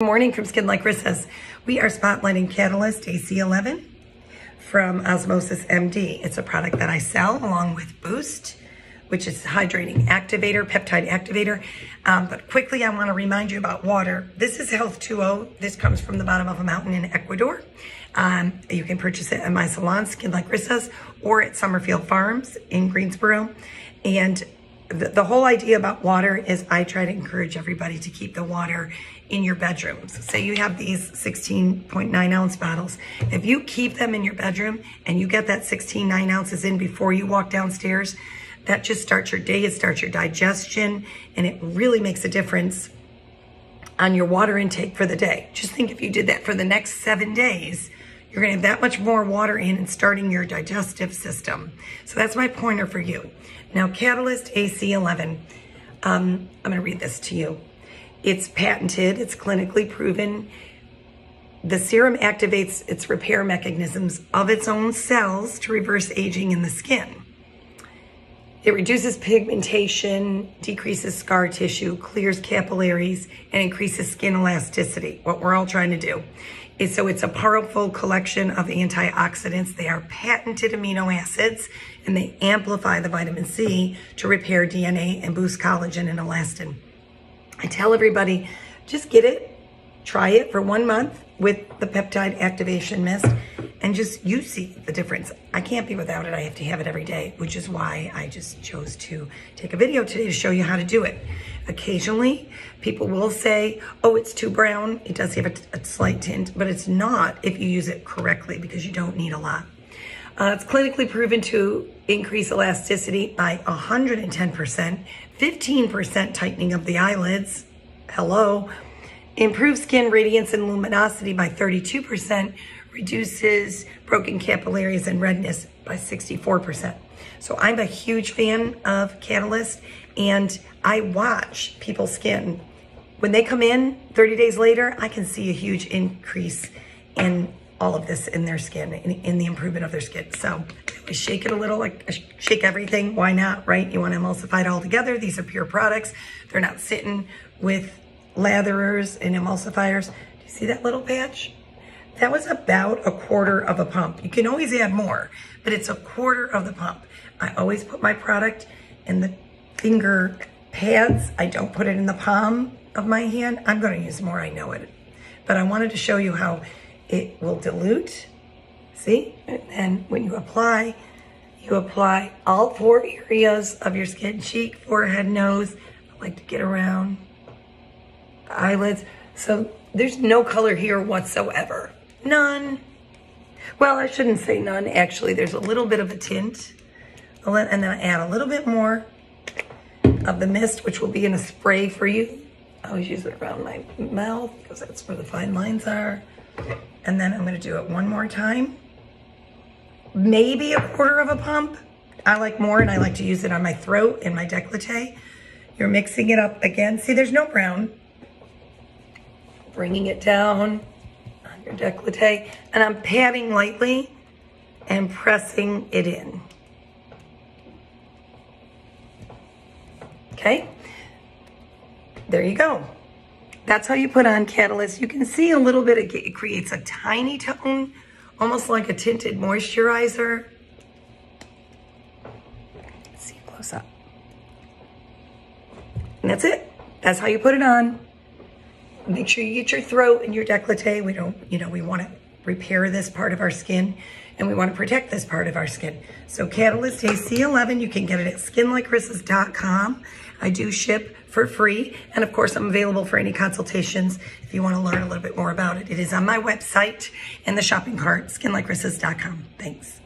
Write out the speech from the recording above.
Good morning from Skin Like Rissa's. We are spotlighting Catalyst AC11 from Osmosis MD. It's a product that I sell along with Boost, which is hydrating activator, peptide activator. Um, but quickly, I want to remind you about water. This is Health 2.0. This comes from the bottom of a mountain in Ecuador. Um, you can purchase it at my salon, Skin Like Rissa's, or at Summerfield Farms in Greensboro. And the, the whole idea about water is I try to encourage everybody to keep the water in your bedrooms. Say you have these 16.9 ounce bottles. If you keep them in your bedroom and you get that 16, 9 ounces in before you walk downstairs, that just starts your day, it starts your digestion, and it really makes a difference on your water intake for the day. Just think if you did that for the next seven days, you're gonna have that much more water in and starting your digestive system. So that's my pointer for you. Now, Catalyst AC11, um, I'm gonna read this to you. It's patented, it's clinically proven. The serum activates its repair mechanisms of its own cells to reverse aging in the skin. It reduces pigmentation, decreases scar tissue, clears capillaries, and increases skin elasticity, what we're all trying to do. Is so it's a powerful collection of antioxidants. They are patented amino acids, and they amplify the vitamin C to repair DNA and boost collagen and elastin. I tell everybody, just get it, try it for one month with the peptide activation mist and just you see the difference. I can't be without it. I have to have it every day, which is why I just chose to take a video today to show you how to do it. Occasionally, people will say, oh, it's too brown. It does have a, a slight tint, but it's not if you use it correctly because you don't need a lot. Uh, it's clinically proven to increase elasticity by 110%, 15% tightening of the eyelids. Hello. Improves skin radiance and luminosity by 32%, reduces broken capillaries and redness by 64%. So I'm a huge fan of Catalyst and I watch people's skin. When they come in 30 days later, I can see a huge increase in all of this in their skin, in, in the improvement of their skin. So I shake it a little, like uh, shake everything. Why not, right? You want to emulsify it all together. These are pure products. They're not sitting with latherers and emulsifiers. Do you see that little patch? That was about a quarter of a pump. You can always add more, but it's a quarter of the pump. I always put my product in the finger pads. I don't put it in the palm of my hand. I'm gonna use more, I know it. But I wanted to show you how it will dilute, see? And when you apply, you apply all four areas of your skin, cheek, forehead, nose. I like to get around eyelids. So there's no color here whatsoever. None. Well, I shouldn't say none. Actually, there's a little bit of a tint. And then I add a little bit more of the mist, which will be in a spray for you. I always use it around my mouth because that's where the fine lines are. And then I'm gonna do it one more time. Maybe a quarter of a pump. I like more and I like to use it on my throat and my decollete. You're mixing it up again. See, there's no brown. Bringing it down on your decollete. And I'm patting lightly and pressing it in. Okay? There you go. That's how you put on Catalyst. You can see a little bit, it creates a tiny tone, almost like a tinted moisturizer. Let's see close up. And that's it. That's how you put it on. Make sure you get your throat and your décolleté. We don't, you know, we want to repair this part of our skin and we want to protect this part of our skin. So Catalyst AC11, you can get it at skinlikerissas.com. I do ship for free. And of course, I'm available for any consultations if you want to learn a little bit more about it. It is on my website in the shopping cart, skinlikerissas.com. Thanks.